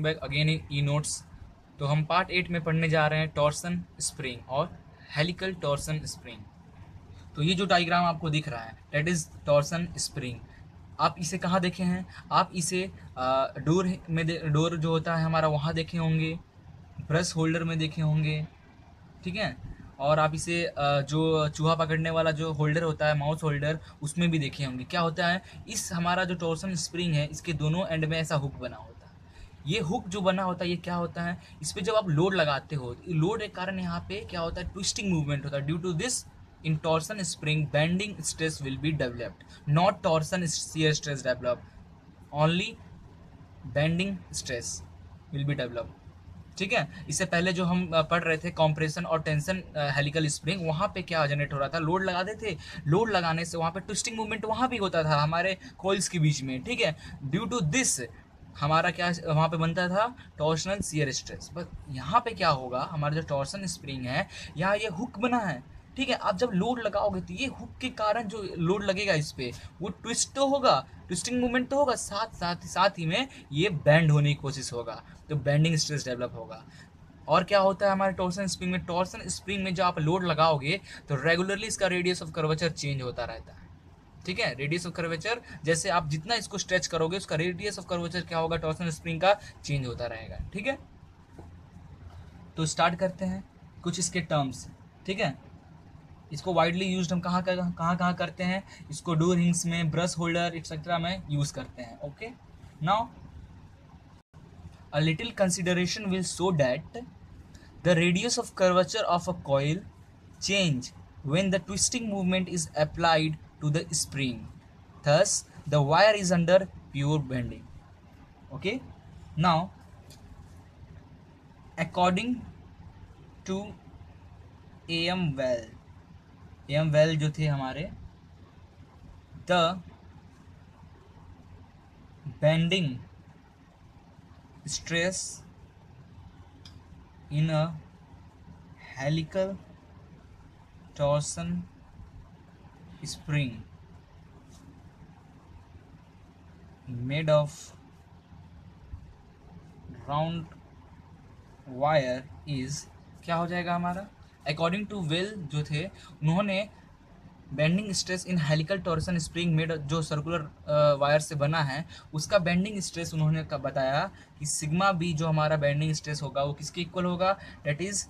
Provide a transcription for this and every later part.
Welcome back again in E notes तो हम part eight में पढ़ने जा रहे हैं टॉर्सन स्प्रिंग और हेलिकल टॉर्सन स्प्रिंग। तो ये जो डायग्राम आपको दिख रहा है डेट इज़ टॉर्सन स्प्रिंग। आप इसे कहाँ देखे हैं? आप इसे डोर में डोर जो होता है हमारा वहाँ देखे होंगे, ब्रश होल्डर में देखे होंगे, ठीक है? और आप इसे जो चूहा पकड़ने वाला जो होल्डर होता है, माउस होल्डर, उसमें भी देखे होंगे। क्या होता है? इस हमारा जो टॉर्सन स्प्रिंग है, इसके दोनों एंड में ऐसा हुक बना होता है। ये हुक जो बना होता है, ये क्या होता है? इस पर जब आप लोड लगाते हो लोड के कारण यहाँ पे क्या होता है? ट्विस्टिंग मूवमेंट होता है। Due to this in torsion spring, bending stress will be developed. Not torsion shear stress develop only bending stress will be developed. ठीक है? इससे पहले जो हम पढ़ रहे थे कॉम्प्रेशन और टेंशन हेलिकल स्प्रिंग वहाँ पे क्या जनरेट हो रहा था? लोड लगाते थे। लोड लगाने से वहाँ पे ट्विस्टिंग मूवमेंट वहाँ भी होता था, हमारे कोल्स के बीच में। ठीक है? ड्यू टू दिस हमारा क्या वहाँ पे बनता था टॉर्शनल सियर स्ट्रेस। बस यहाँ पे क्या होगा, हमारा जो टॉर्सन स्प्रिंग है, यहाँ ये हुक बना है, ठीक है? आप जब लोड लगाओगे तो ये हुक के कारण जो लोड लगेगा इस पर वो ट्विस्ट तो होगा, ट्विस्टिंग मूवमेंट तो होगा, साथ साथ साथ ही में ये बैंड होने की कोशिश होगा तो बैंडिंग स्ट्रेस डेवलप होगा। और क्या होता है हमारे टॉर्सन स्प्रिंग में? टॉर्सन स्प्रिंग में जो आप लोड लगाओगे तो रेगुलरली इसका रेडियस ऑफ़ कर्वेचर चेंज होता रहता है। ठीक है? रेडियस ऑफ़ कर्वेचर जैसे आप जितना इसको स्ट्रेच करोगे, उसका रेडियस ऑफ़ कर्वेचर क्या होगा? टॉर्सन स्प्रिंग का चेंज होता रहेगा, ठीक है? तो स्टार्ट करते हैं कुछ इसके टर्म्स ठीक है? इसको वाइडली यूज़ हम कहाँ कहाँ कहाँ करते हैं? इसको डोर हिंग्स में ब्रश होल्डर एक्सेट्रा में यूज़ करते हैं okay now a little consideration will so that the radius of curvature of a coil change when the twisting movement is applied to the spring thus the wire is under pure bending okay now according to am well M Wahl जो थे हमारे the bending stress in a helical torsion spring made of round wire is क्या हो जाएगा हमारा? According to well जो थे, उन्होंने bending stress in helical torsion spring made जो सर्कुलर वायर से बना है, उसका बेंडिंग स्ट्रेस उन्होंने बताया कि सिग्मा बी जो हमारा बेंडिंग स्ट्रेस होगा, वो किसके इक्वल होगा? That is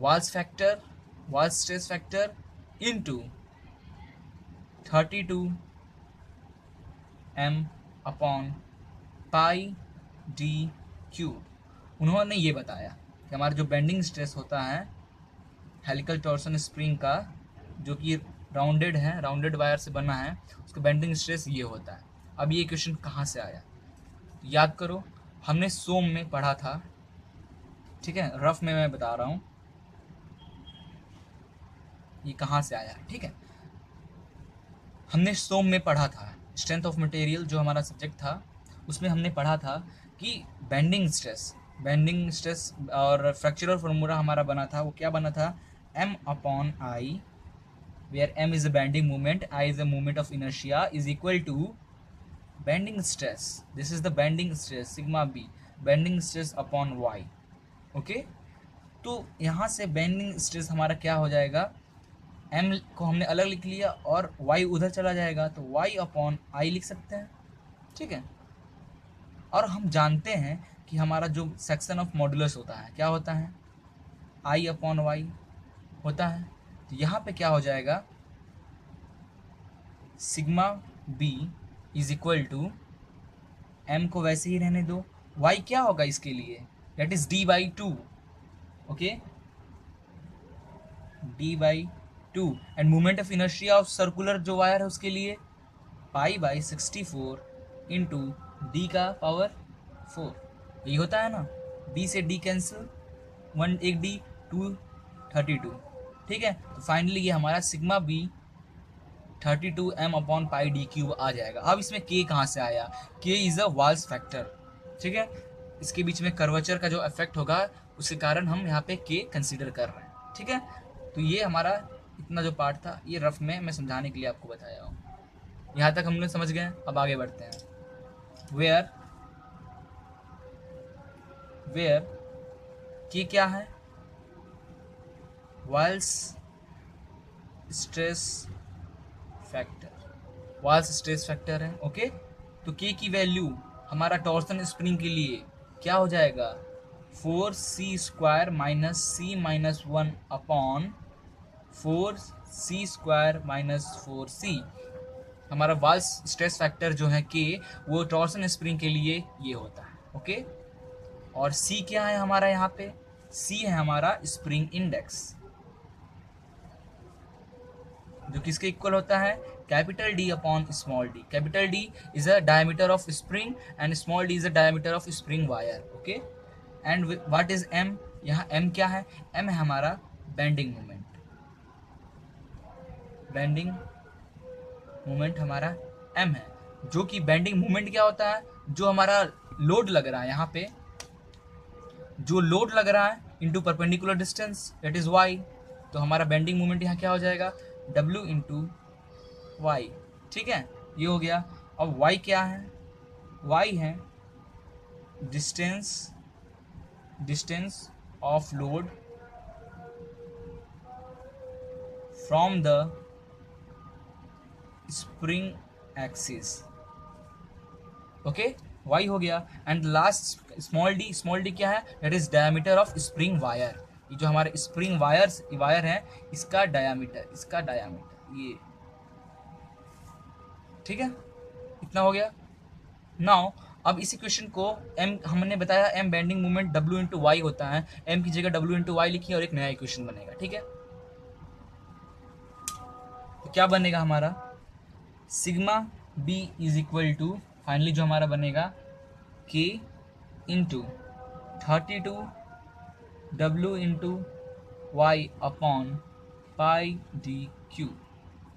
Wahl's factor Wahl's stress factor into thirty two M upon pi D cube उन्होंने ये बताया कि हमारा जो बेंडिंग स्ट्रेस होता है, हेलिकल टॉर्सन स्प्रिंग का, जो कि राउंडेड है, राउंडेड वायर से बना है, उसका बेंडिंग स्ट्रेस ये होता है। अब ये क्वेश्चन कहाँ से आया? याद करो, हमने सोम में पढ़ा था, ठीक है, रफ में मैं बता रहा हूँ, ये कहाँ से आया, ठीक है? हमने सोम में पढ़ा था स्ट्रेंथ ऑफ़ मटेरियल जो हमारा सब्जेक्ट था, उसमें हमने पढ़ा था कि बैंडिंग स्ट्रेस बैंडिंग स्ट्रेस और फ्रैक्चरल फॉर्मूला हमारा बना था, वो क्या बना था? M upon I where M is a bending movement I is a movement of inertia is equal to bending stress this is the bending stress sigma B bending stress upon Y okay तो यहाँ से bending stress हमारा क्या हो जाएगा? M को हमने अलग लिख लिया और वाई उधर चला जाएगा तो वाई अपॉन आई लिख सकते हैं। ठीक है? और हम जानते हैं कि हमारा जो सेक्शन ऑफ़ मॉडुलस होता है, क्या होता है? आई अपॉन वाई होता है। तो यहाँ पे क्या हो जाएगा? Sigma B is equal to M को वैसे ही रहने दो। वाई क्या होगा इसके लिए? That is D by two okay D by two and movement of inertia of circular जो वायर है उसके लिए pi by sixty four into D का पावर फोर यही होता है ना? डी से डी कैंसिल वन एक डी टू थर्टी टू ठीक है? तो फाइनली ये हमारा sigma B thirty two M upon pi D cube आ जाएगा। अब इसमें के कहाँ से आया? के इज़ अ वाल्स फैक्टर ठीक है? इसके बीच में कर्वेचर का जो इफ़ेक्ट होगा, उसके कारण हम यहाँ पे के कंसिडर कर रहे हैं। ठीक है? तो ये हमारा इतना जो पार्ट था, ये रफ में मैं समझाने के लिए आपको बताया हूँ। यहाँ तक हम लोग समझ गए, अब आगे बढ़ते हैं। वेयर वेयर के क्या है? Wahl's stress factor Wahl's stress factor है ओके तो के की वैल्यू हमारा टॉर्सन स्प्रिंग के लिए क्या हो जाएगा? Four C square minus C minus one upon four C square minus four C. हमारा वाल्स स्ट्रेस फैक्टर जो है के वो टॉर्सन स्प्रिंग के लिए ये होता है, ओके? और सी क्या है हमारा यहाँ पे? सी है हमारा स्प्रिंग इंडेक्स, जो किसके इक्वल होता है? Capital D upon small D. Capital D is a diameter of spring and small D is a diameter of spring wire, okay? And what is M यहाँ एम क्या है? एम है हमारा bending moment bending moment हमारा M है, जो कि bending moment क्या होता है? जो हमारा लोड लग रहा है यहाँ पे। जो लोड लग रहा है into perpendicular distance that is Y तो हमारा बेंडिंग मोमेंट यहाँ क्या हो जाएगा? डब्ल्यू इंटू वाई ठीक है? ये हो गया। अब वाई क्या है? वाई है distance distance of load from the spring axis okay Y हो गया. And last small D small D क्या है? That is diameter of spring wire ये जो हमारे स्प्रिंग वायर्स वायर है, इसका डायामीटर इसका डायामीटर ये. ठीक है? इतना हो गया. नाउ अब इसी क्वेश्चन को एम हमने बताया M bending movement W into Y होता है. एम की जगह डब्ल्यू इंटू वाई लिखिए और एक नया इक्वेशन बनेगा. ठीक है? तो क्या बनेगा हमारा? Sigma B is equal to finally जो हमारा बनेगा K into thirty two W into Y upon pi D cube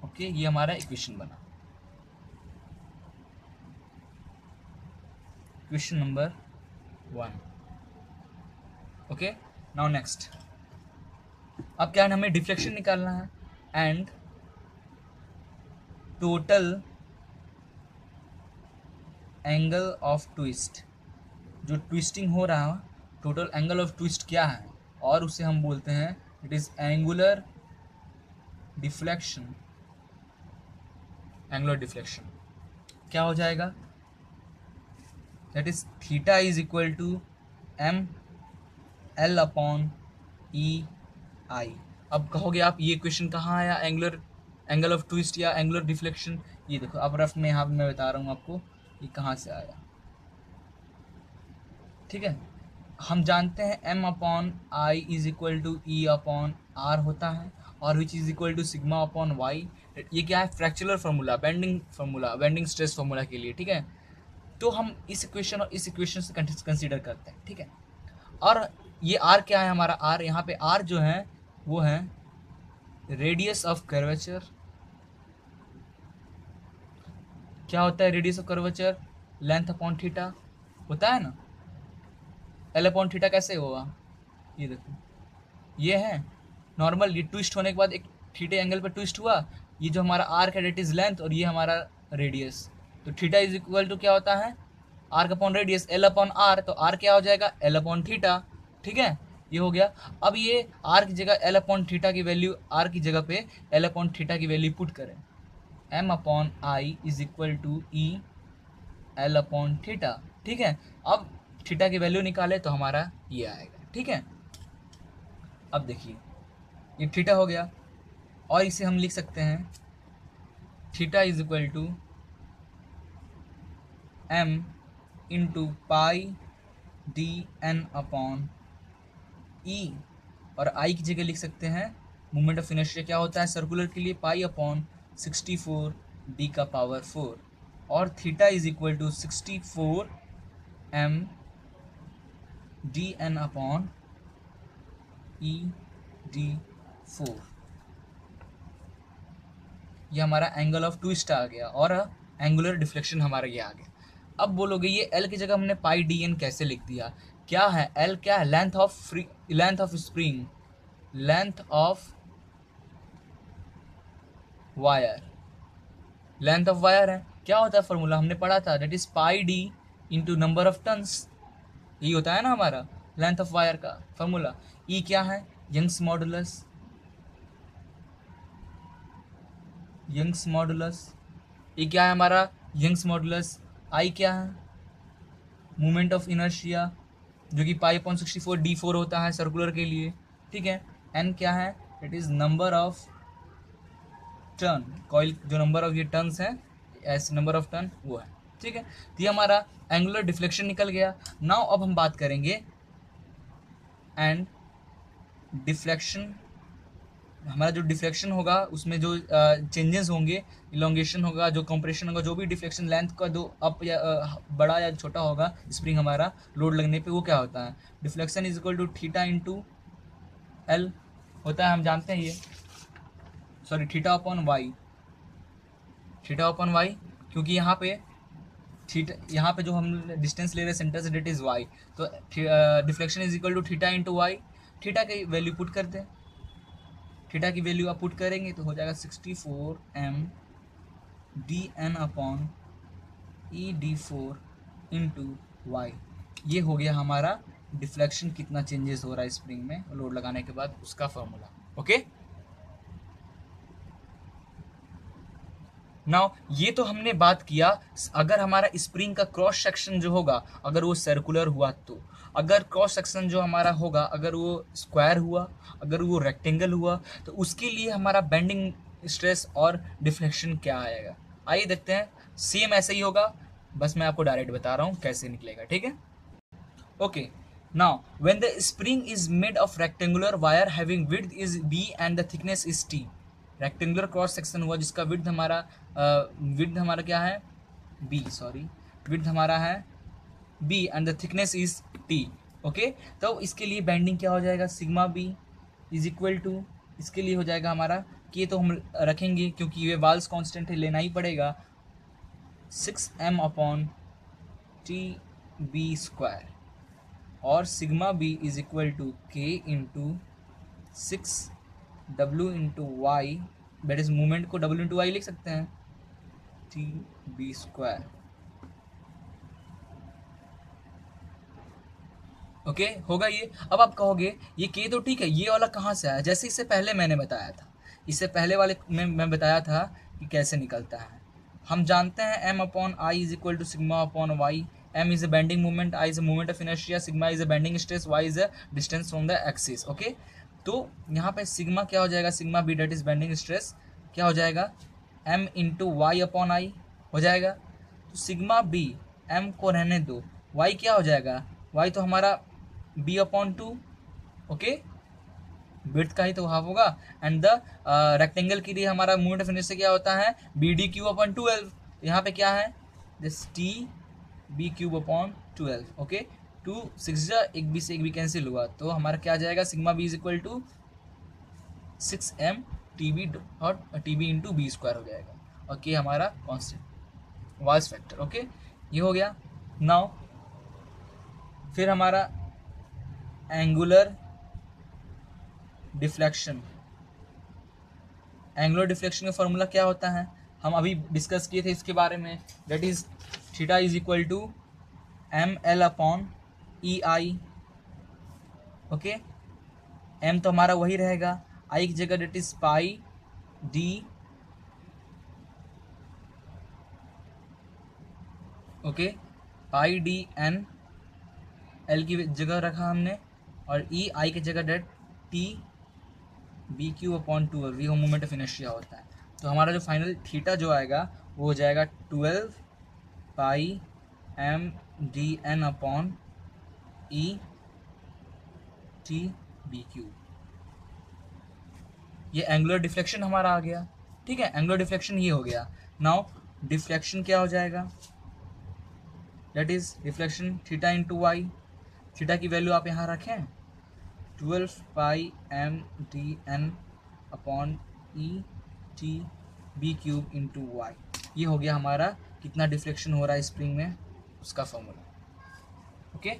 okay ये हमारा इक्वेशन बना। Question number one okay now next अब क्या है हमें डिफ्लेक्शन निकालना है? And total angle of twist जो ट्विस्टिंग हो रहा है टोटल एंगल ऑफ़ ट्विस्ट क्या है? और उसे हम बोलते हैं it is angular deflection angular deflection क्या हो जाएगा? That is theta is equal to M L upon E I अब कहोगे आप, ये क्वेश्चन कहाँ आया? एंगुलर एंगल ऑफ़ ट्विस्ट या एंगुलर डिफ्लेक्शन, ये देखो, अब रफ में यहाँ मैं बता रहा हूँ आपको ये कहाँ से आया। ठीक है? हम जानते हैं M upon I is equal to E upon R होता है और which is equal to sigma upon Y ये क्या है? Flexural formula bending formula bending stress formula के लिए, ठीक है? तो हम इस इक्वेशन और इस इक्वेशन से कंसिडर करते हैं, ठीक है? और ये आर क्या है? हमारा आर यहाँ पे आर जो है, वो है रेडियस ऑफ़ कर्वेचर क्या होता है radius of curvature length upon theta होता है ना? एल अपॉन थीटा कैसे होगा? ये देखो। ये है। नॉर्मल ये ट्विस्ट होने के बाद एक थीटे एंगल पर ट्विस्ट हुआ। ये जो हमारा आर का डेट इज़ लेंथ और ये हमारा रेडियस तो थीटा इज़ इक्वल टू क्या होता है? R upon radius L upon R तो आर क्या हो जाएगा? एल अपॉन थीटा ठीक है? ये हो गया। अब ये आर की जगह एल अपॉन थीटा की वैल्यू आर की जगह पे एल अपॉन थीटा की वैल्यू पुट करें। M upon I is equal to E L upon theta ठीक है? अब थीटा की वैल्यू निकाले तो हमारा ये आएगा। ठीक है? अब देखिए, ये थीटा हो गया। और इसे हम लिख सकते हैं। Theta is equal to M into pi D N upon E और आई की जगह लिख सकते हैं। मूवमेंट ऑफ़ इनर्शिया क्या होता है? सर्कुलर के लिए pi upon sixty four D का पावर फोर और theta is equal to sixty four M D N upon E D four ये हमारा एंगल ऑफ़ टू ट्विस्ट आ गया और एंगुलर डिफ्लेक्शन हमारा ये आ गया। अब बोलोगे, ये एल की जगह हमने पाई डी एन कैसे लिख दिया? क्या है एल क्या है length of free length of spring length of wire length of wire है। क्या होता है फॉर्मूला हमने पढ़ा था that is pi D into number of turns ये होता है ना हमारा लेंथ ऑफ़ वायर का फॉर्मूला ई क्या है? यंग्स मॉडुलस यंग्स मॉडुलस ये क्या है हमारा? यंग्स मॉडुलस आई क्या है? मोमेंट ऑफ़ इनर्शिया जो कि pi point sixty four D four होता है सर्कुलर के लिए, ठीक है? एन क्या है? It is number of turn coil जो नंबर ऑफ़ ये टर्न्स है एस नंबर ऑफ़ टर्न वो है, ठीक है? तो ये हमारा एंगुलर डिफ्लेक्शन निकल गया। नाउ अब हम बात करेंगे एंड डिफ्लेक्शन हमारा जो डिफ्लेक्शन होगा उसमें जो चेंजेस होंगे इलोंगेशन होगा जो कंप्रेशन होगा जो भी डिफ्लेक्शन लेंथ का जो अप या uh, बड़ा या छोटा होगा स्प्रिंग हमारा लोड लगने पे वो क्या होता है? Deflection is equal to theta into L होता है हम जानते हैं ये। Sorry theta upon Y theta upon Y क्योंकि यहाँ पे थीटा यहाँ पे जो हम डिस्टेंस ले रहे हैं सेंटर से डेट इज़ वाई तो deflection is equal to theta into Y theta की वैल्यू पुट करते हैं। थीटा की वैल्यू आप पुट करेंगे तो हो जाएगा sixty four M D N upon E D four into Y. ये हो गया हमारा डिफ्लेक्शन कितना चेंजेस हो रहा है स्प्रिंग में, लोड लगाने के बाद उसका फॉर्मूला, ओके? नाउ, ये तो हमने बात किया, अगर हमारा स्प्रिंग का क्रॉस सेक्शन जो होगा, अगर वो सर्कुलर हुआ तो। अगर क्रॉस सेक्शन जो हमारा होगा, अगर वो स्क्वायर हुआ, अगर वो रेक्टेंगल हुआ तो उसके लिए हमारा बेंडिंग स्ट्रेस और डिफ्लेक्शन क्या आएगा? आइए देखते हैं। सेम ऐसे ही होगा। बस मैं आपको डायरेक्ट बता रहा हूँ कैसे निकलेगा, ठीक है? Okay now when the spring is made of rectangular wire having width is B and the thickness is T rectangular cross section हुआ, जिसका विड्थ हमारा विड्थ हमारा क्या है? बी सॉरी विड्थ हमारा है B and the thickness is T okay तो इसके लिए बैंडिंग क्या हो जाएगा? Sigma B is equal to इसके लिए हो जाएगा हमारा, कि तो हम रखेंगे, क्योंकि ये वाल्स कांस्टेंट है, लेना ही पड़ेगा। Six M upon T B square और sigma B is equal to के into six W into Y that is movement को डब्ल्यू इंटू वाई लिख सकते हैं। टी बी स्क्वायर ओके होगा ये। अब आप कहोगे, ये के तो ठीक है, ये वाला कहाँ से आया? जैसे इससे पहले मैंने बताया था। इससे पहले वाले में, मैं बताया था कि कैसे निकलता है। हम जानते हैं M upon I is equal to sigma upon Y M is a bending movement I is a movement of inertia sigma is a bending stress Y is a distance from the axis okay तो यहाँ पे sigma क्या हो जाएगा? Sigma B that is bending stress क्या हो जाएगा? M into Y upon I हो जाएगा। तो सिग्मा बी एम को रहने दो। वाई क्या हो जाएगा? वाई तो हमारा बी अपॉन टू ओके बिर्थ का ही तो हाफ़ होगा. एंड द रेक्टेंगल के लिए हमारा मूवमेंट ऑफ़ इनर्शिया क्या होता है? B D cube upon twelve यहाँ पे क्या है? This T B cube upon twelve okay two six एक बी से एक बी कैंसिल हुआ. तो हमारा क्या आ जाएगा? Sigma B is equal to six M T B और T B into B square हो जाएगा. और के हमारा कॉन्स्टेंट वाइस फैक्टर ओके ये हो गया. नाउ फिर हमारा एंगुलर डिफ्लेक्शन एंगुलर डिफ्लेक्शन का फॉर्मूला क्या होता है? हम अभी डिस्कस किए थे इसके बारे में। That is theta is equal to M L upon E I okay M तो हमारा वही रहेगा। आई की जगह that is pi D okay pi D N L की जगह रखा हमने। और ई आई की जगह that T B cube upon twelve ये मोमेंट ऑफ़ इनर्शिया होता है। तो हमारा जो फाइनल थीटा जो आएगा, वो हो जाएगा twelve pi M D N upon E T B cube ये एंगुलर डिफ्लेक्शन हमारा आ गया। ठीक है एंगुलर डिफ्लेक्शन ये हो गया। नाउ डिफ्लेक्शन क्या हो जाएगा? That is deflection theta into Y theta की वैल्यू आप यहाँ रखें। Twelve pi M D N upon E T B cube into Y ये हो गया हमारा कितना डिफ्लेक्शन हो रहा है स्प्रिंग में? उसका formula okay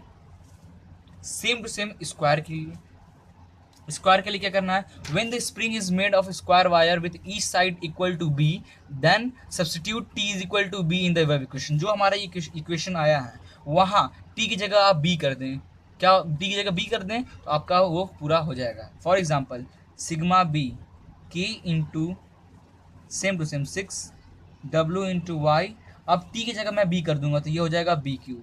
same to same square के लिए. स्क्वायर के लिए क्या करना है? When the spring is made of square wire with E side equal to B then substitute T is equal to B in the equation जो हमारा equation आया है, वहाँ टी की जगह आप बी कर दें। क्या बी की जगह बी कर दें तो आपका वो पूरा हो जाएगा। फॉर एग्ज़ाम्पल सिग्मा बी की into same to same six W into Y अब टी की जगह मैं बी कर दूँगा तो ये हो जाएगा बी क्यू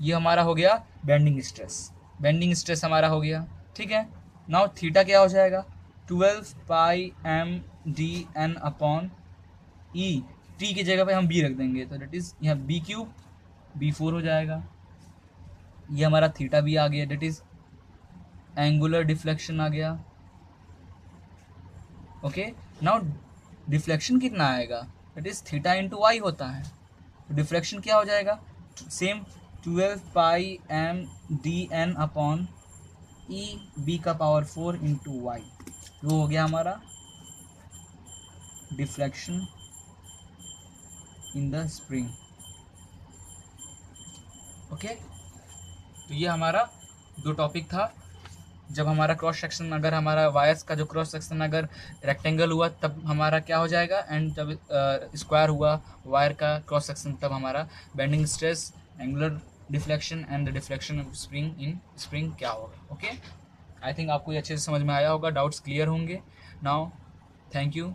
ये हमारा हो गया बेंडिंग स्ट्रेस बेंडिंग स्ट्रेस हमारा हो गया, ठीक है? नाउ थीटा क्या हो जाएगा? Twelve pi M D N upon E T की जगह पे हम बी रख देंगे तो डेट इज़ यहाँ बी क्यूब बी फोर हो जाएगा। ये हमारा थीटा भी आ गया डेट इज़ एंगुलर डिफ्लेक्शन आ गया। ओके नाउ डिफ्लेक्शन कितना आएगा? That is theta into Y होता है। तो डिफ्लेक्शन क्या हो जाएगा? Same twelve pi M D N upon E B का पावर फोर इंटू वाई वो हो गया हमारा deflection in the spring okay तो ये हमारा दो टॉपिक था। जब हमारा क्रॉस सेक्शन अगर हमारा वायर्स का जो क्रॉस सेक्शन अगर रेक्टेंगल हुआ, तब हमारा क्या हो जाएगा? एंड जब स्क्वायर हुआ वायर का क्रॉस सेक्शन तब हमारा bending stress angular deflection and the deflection of spring in spring क्या होगा? ओके आई थिंक आपको ये अच्छे से समझ में आया होगा। डाउट्स क्लियर होंगे। Now thank you